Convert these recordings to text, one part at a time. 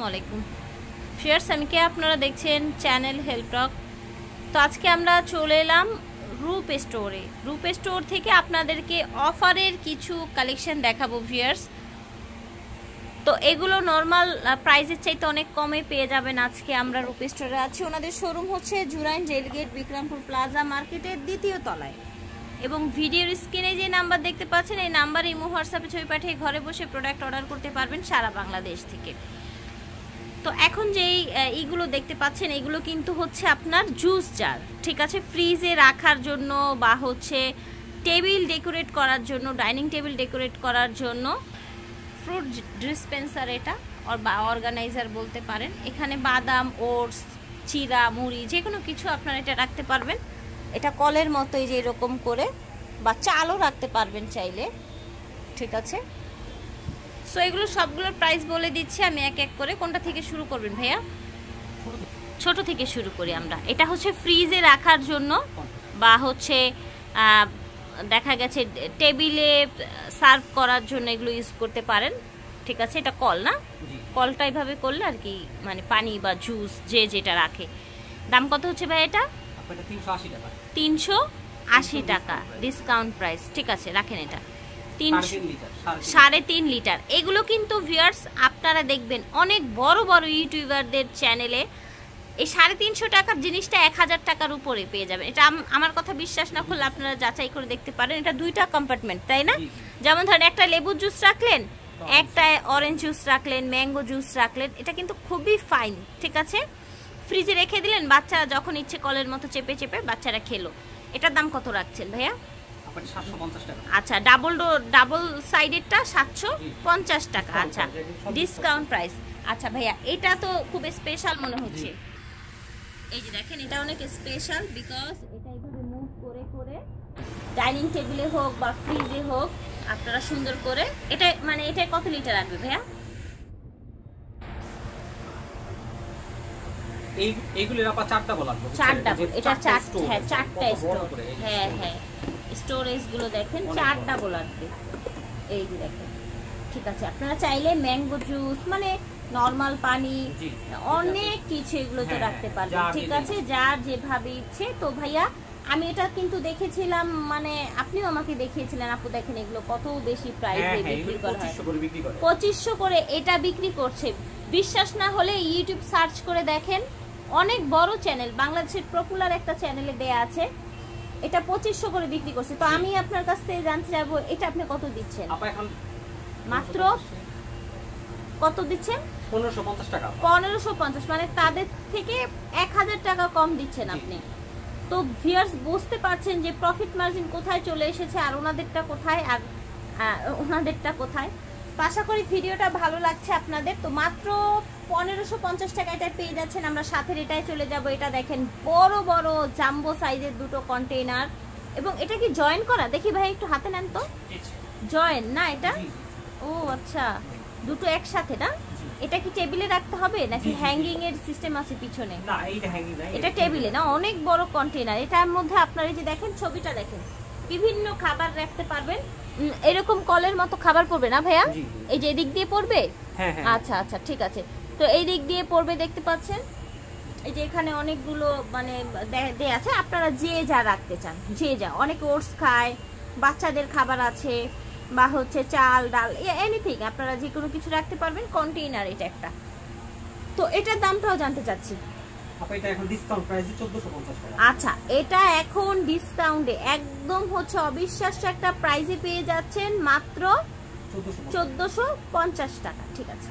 আসসালামু আলাইকুম। ফিয়ার্স আমি কে? আপনারা দেখছেন চ্যানেল হেল্পটক তো আজকে আমরা চলে এলাম রূপ স্টোরে। রূপ স্টোর থেকে আপনাদেরকে অফারের কিছু কালেকশন দেখাবো ভিয়ার্স তো এগুলো নর্মাল প্রাইজের চাইতে অনেক কমে পেয়ে যাবেন আজকে আমরা রূপ স্টোরে আছি। ওনাদের শোরুম হচ্ছে জুরাইন রেলগেট বিক্রমপুর প্লাজা মার্কেটের দ্বিতীয় তলায়। এবং ভিডিওর স্ক্রিনে যে নাম্বার দেখতে পাচ্ছেন, এই নাম্বার ইমো হোয়াটসঅ্যাপে ছবি পাঠিয়ে ঘরে বসে প্রোডাক্ট অর্ডার করতে পারবেন সারা বাংলাদেশ থেকে। তো এখন যেই এইগুলো দেখতে পাচ্ছেন, এগুলো কিন্তু হচ্ছে আপনার জুস জার, ঠিক আছে? ফ্রিজে রাখার জন্য বা হচ্ছে টেবিল ডেকোরেট করার জন্য, ডাইনিং টেবিল ডেকোরেট করার জন্য ফ্রুট ডিসপেন্সার এটা আর বা অর্গানাইজার বলতে পারেন। এখানে বাদাম, ওটস, চিরা, মুড়ি যে কোনো কিছু আপনারা এটা রাখতে পারবেন। এটা কলের মতোই যে এরকম করে, বা চালও রাখতে পারবেন চাইলে, ঠিক আছে? সো এগুলো সবগুলোর প্রাইস বলে দিচ্ছি আমি এক এক করে। কোনটা থেকে শুরু করবেন ভাইয়া? ছোট থেকে শুরু করি আমরা। এটা হচ্ছে ফ্রিজে রাখার জন্য বা হচ্ছে দেখা গেছে টেবিলে সার্ভ করার জন্য এগুলো ইউজ করতে পারেন। ঠিক আছে? এটা কল না? কলটা এইভাবে করলে আর কি মানে পানি বা জুস যে যেটা রাখে। দাম কত হচ্ছে ভাই এটা? তিনশো আশি টাকা। ডিসকাউন্ট প্রাইস ঠিক আছে রাখেন এটা। তিন সাড়ে তিন লিটার এগুলো কিন্তু ভিউয়ার্স আপনারা দেখবেন অনেক বড় বড় ইউটিউবারদের চ্যানেলে এই সাড়ে তিনশো টাকার জিনিসটা এক হাজার টাকার উপরে পেয়ে যাবেন। এটা আম- আমার কথা বিশ্বাস না করলে আপনারা যাচাই করে দেখতে পারেন। এটা দুইটা কম্পার্টমেন্ট তাই না। যেমন ধরেন একটা লেবুর জুস রাখলেন একটা অরেঞ্জ জুস রাখলেন ম্যাঙ্গো জুস রাখলেন এটা কিন্তু খুবই ফাইন ঠিক আছে? ফ্রিজে রেখে দিলেন বাচ্চারা যখন ইচ্ছে কলের মতো চেপে চেপে বাচ্চারা খেলো। এটার দাম কত রাখছেন ভাইয়া? আচ্ছা ডাবল ডাবল সাইডেরটা সাতশো পঞ্চাশ টাকা। আচ্ছা ডিসকাউন্ট প্রাইস আচ্ছা ভাইয়া এটা তো খুব স্পেশাল মনে হচ্ছে। এই যে দেখেন এটা অনেক স্পেশাল বিকজ এটা এইভাবে মুভ করে করে ডাইনিং টেবিলে হোক বা ফ্রিজে হোক আপনারা সুন্দর করে এটা মানে এটা কত লিটার আসবে ভাইয়া? এইগুলির আপনার চারটা বলা লাগবে, বুঝছেন? চার এই ডাবল যে এটা চারটা হ্যাঁ চারটা হ্যাঁ হ্যাঁ। স্টোরেজগুলো দেখেন অনেক চার বড়। এই যে দেখেন ঠিক আছে আপনারা চাইলে ম্যাঙ্গো জুস মানে নর্মাল পানি অনেক কিছু এগুলোতে হ্যাঁ, রাখতে পারবেন ঠিক আছে যার যেভাবে ইচ্ছে। তো ভাইয়া আমি এটা কিন্তু দেখেছিলাম মানে আপনিও আমাকে দেখিয়েছিলেন আপু দেখেন এগুলো কত বেশি হ্যাঁ, প্রাইসে হ্যাঁ, বিক্রি করা হয়। 2500 বিক্রি করে। পঁচিশশো করে এটা বিক্রি করছে। বিশ্বাস না হলে ইউটিউব সার্চ করে দেখেন অনেক বড় চ্যানেল বাংলাদেশের পপুলার একটা চ্যানেলে দেয়া আছে। এটা পঁচিশশো করে বিক্রি করছে। তো আমি আপনার কাছ থেকে জানতে চাইব এটা আপনি কত দিচ্ছেন? মাত্র কত দিচ্ছেন? 1550 টাকা। আপা। পনেরোশো পঞ্চাশ মানে তাদের থেকে এক হাজার টাকা কম দিচ্ছেন আপনি। তো ভিউয়ার্স বুঝতে পারছেন যে প্রফিট মার্জিন কোথায় চলে এসেছে আর ওনাদেরটা কোথায় আর ওনাদেরটা কোথায়। আশা করি ভিডিওটা ভালো লাগছে আপনাদের। তো মাত্র পনেরোশো পঞ্চাশ টাকা এটা পেয়ে যাচ্ছেন। আমরা সাথে এটাই চলে যাব। এটা দেখেন বড় বড় জাম্বো সাইজের দুটো কন্টেইনার এবং এটা কি জয়েন করা? দেখি ভাই একটু হাতে নেন তো। জয়েন না এটা? ও আচ্ছা। দুটো একসাথে না? এটা কি টেবিলে রাখতে হবে নাকি। হ্যাঙ্গিং এর সিস্টেম আছে পিছনে? না, এইটা hanging না, এটা টেবিলে না? অনেক বড় কন্টেনার এটার মধ্যে আপনারা যে দেখেন ছবিটা দেখেন। বিভিন্ন খাবার রাখতে পারবেন। এরকম কলের মতো খাবার পড়বে না ভাইয়া। এই যে এদিক দিয়ে পড়বে? হ্যাঁ, হ্যাঁ। আচ্ছা আচ্ছা ঠিক আছে। তো এই দিক দিয়ে পড়বে দেখতে পাচ্ছেন? এই যে এখানে অনেকগুলো মানে দেয়া আছে। আপনারা যে যা রাখতে চান যে যা। অনেক ওটস খায় বাচ্চাদের খাবার আছে বা হচ্ছে চাল ডাল এনিথিং আপনারা যে কোনো কিছু রাখতে পারবেন কন্টেইনার এটা একটা। তো এটার দামটাও জানতে চাচ্ছি। আপা, এটা এখন discount price এ 1450 টাকা। আচ্ছা এটা এখন ডিসকাউন্টে একদম হচ্ছে অবিশ্বাস্য একটা প্রাইজে পেয়ে যাচ্ছেন মাত্র 1450 চোদ্দোশো পঞ্চাশ টাকা। ঠিক আছে।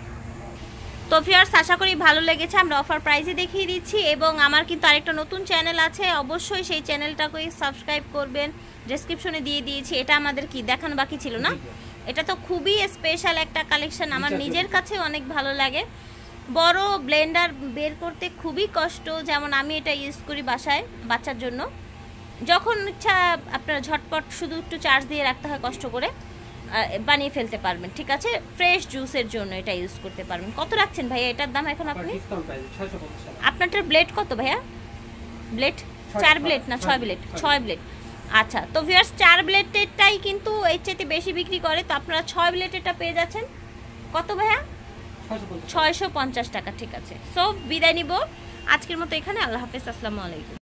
তো ফিয়ার্স আশা করি ভালো লেগেছে। আমরা অফার প্রাইসে দেখিয়ে দিচ্ছি এবং আমার কিন্তু আরেকটা নতুন চ্যানেল আছে অবশ্যই সেই চ্যানেলটাকে সাবস্ক্রাইব করবেন। ডেসক্রিপশনে দিয়ে দিয়েছি এটা আমাদের কি দেখানো বাকি ছিল না। এটা তো খুবই স্পেশাল একটা কালেকশন আমার নিজের কাছে অনেক ভালো লাগে। বড় ব্লেন্ডার বের করতে খুবই কষ্ট যেমন আমি এটা ইউজ করি বাসায় বাচ্চার জন্য। যখন ইচ্ছা আপনার ঝটপট শুধু একটু চার্জ দিয়ে রাখতে হয় কষ্ট করে। বানিয়ে ফেলতে পারবেন ঠিক আছে? ফ্রেশ জুসের জন্য এটা ইউজ করতে পারবেন। কত রাখছেন ভাইয়া? এটার দাম এখন আপনি? discount price এ 650 টাকা। আপনারটার ব্লেড কত ভাইয়া? ব্লেড চার ব্লেড না ছয় ব্লেড ছয় ব্লেড আচ্ছা তো ভিউয়ার্স চার ব্লেডেরটাই কিন্তু এর চাইতে বেশি বিক্রি করে। তো আপনারা ছয় ব্লেডেরটা পেয়ে যাচ্ছেন। কত ভাইয়া? ছয়শো পঞ্চাশ ছয়শো পঞ্চাশ টাকা ঠিক আছে। সো বিদায় নিব। আজকের মতো এখানে। আল্লাহ হাফেজ আসসালামু আলাইকুম।